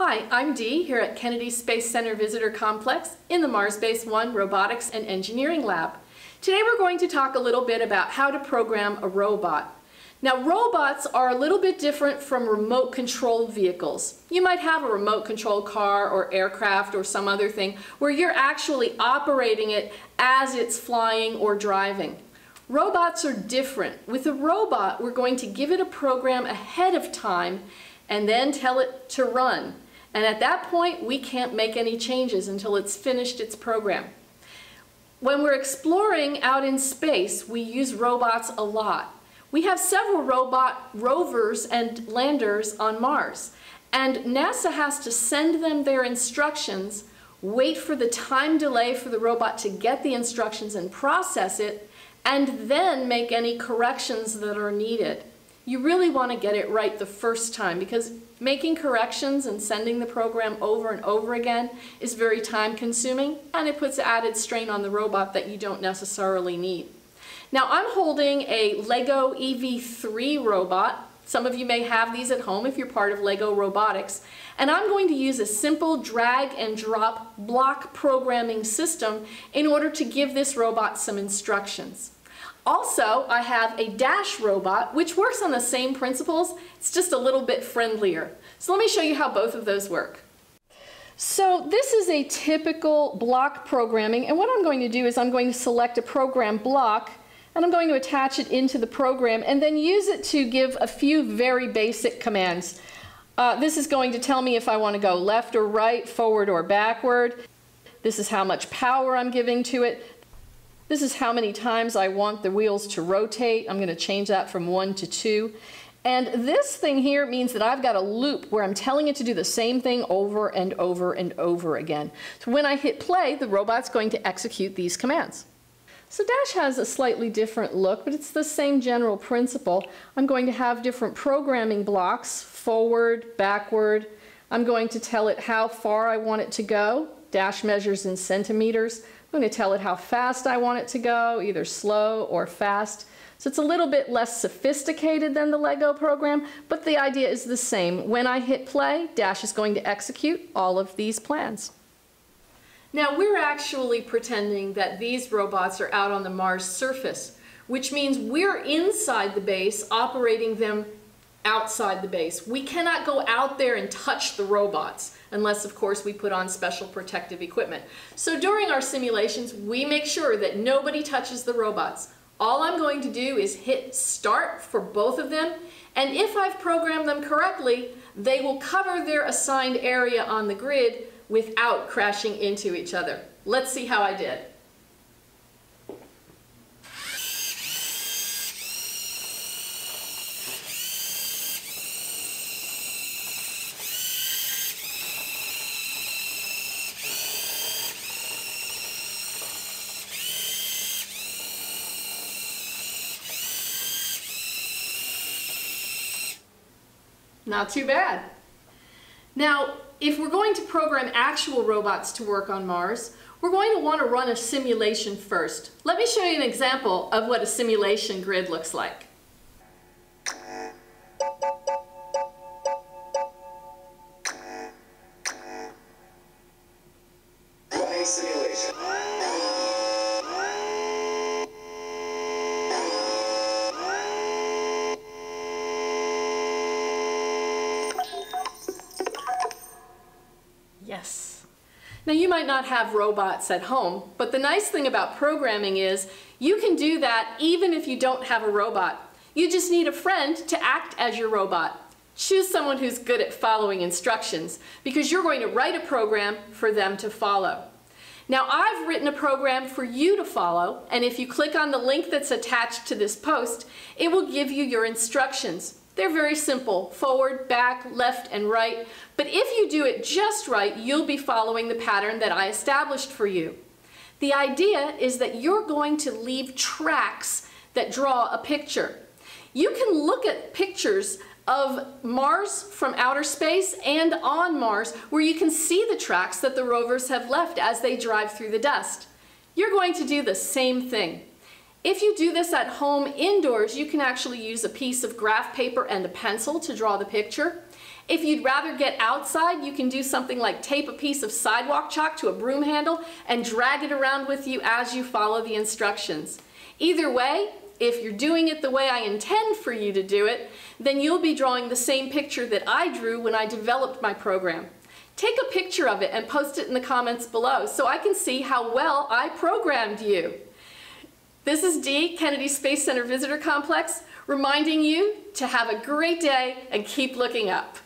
Hi, I'm Dee here at Kennedy Space Center Visitor Complex in the Mars Base 1 Robotics and Engineering Lab. Today we're going to talk a little bit about how to program a robot. Now robots are a little bit different from remote controlled vehicles. You might have a remote controlled car or aircraft or some other thing where you're actually operating it as it's flying or driving. Robots are different. With a robot, we're going to give it a program ahead of time and then tell it to run. And at that point, we can't make any changes until it's finished its program. When we're exploring out in space, we use robots a lot. We have several robot rovers and landers on Mars. And NASA has to send them their instructions, wait for the time delay for the robot to get the instructions and process it, and then make any corrections that are needed. You really want to get it right the first time because making corrections and sending the program over and over again is very time consuming and it puts added strain on the robot that you don't necessarily need. Now I'm holding a Lego EV3 robot. Some of you may have these at home if you're part of Lego Robotics. And I'm going to use a simple drag and drop block programming system in order to give this robot some instructions. Also, I have a Dash robot, which works on the same principles. It's just a little bit friendlier. So let me show you how both of those work. So this is a typical block programming, and what I'm going to do is I'm going to select a program block and I'm going to attach it into the program and then use it to give a few very basic commands. Uh, this is going to tell me if I want to go left or right, forward or backward. This is how much power I'm giving to it. This is how many times I want the wheels to rotate. I'm going to change that from one to two. And this thing here means that I've got a loop where I'm telling it to do the same thing over and over and over again. So when I hit play, the robot's going to execute these commands. So Dash has a slightly different look, but it's the same general principle. I'm going to have different programming blocks, forward, backward. I'm going to tell it how far I want it to go. Dash measures in centimeters. I'm going to tell it how fast I want it to go, either slow or fast. So it's a little bit less sophisticated than the Lego program, but the idea is the same. When I hit play, Dash is going to execute all of these plans. Now we're actually pretending that these robots are out on the Mars surface, which means we're inside the base operating them outside the base. We cannot go out there and touch the robots unless of course we put on special protective equipment. So during our simulations we make sure that nobody touches the robots. All I'm going to do is hit start for both of them and if I've programmed them correctly they will cover their assigned area on the grid without crashing into each other. Let's see how I did. Not too bad. Now, if we're going to program actual robots to work on Mars, we're going to want to run a simulation first. Let me show you an example of what a simulation grid looks like. Now you might not have robots at home, but the nice thing about programming is you can do that even if you don't have a robot. You just need a friend to act as your robot. Choose someone who's good at following instructions because you're going to write a program for them to follow. Now I've written a program for you to follow and if you click on the link that's attached to this post, it will give you your instructions. They're very simple, forward, back, left, and right. But if you do it just right, you'll be following the pattern that I established for you. The idea is that you're going to leave tracks that draw a picture. You can look at pictures of Mars from outer space and on Mars where you can see the tracks that the rovers have left as they drive through the dust. You're going to do the same thing. If you do this at home indoors, you can actually use a piece of graph paper and a pencil to draw the picture. If you'd rather get outside, you can do something like tape a piece of sidewalk chalk to a broom handle and drag it around with you as you follow the instructions. Either way, if you're doing it the way I intend for you to do it, then you'll be drawing the same picture that I drew when I developed my program. Take a picture of it and post it in the comments below so I can see how well I programmed you. This is Dee, Kennedy Space Center Visitor Complex, reminding you to have a great day and keep looking up.